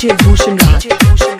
这不是那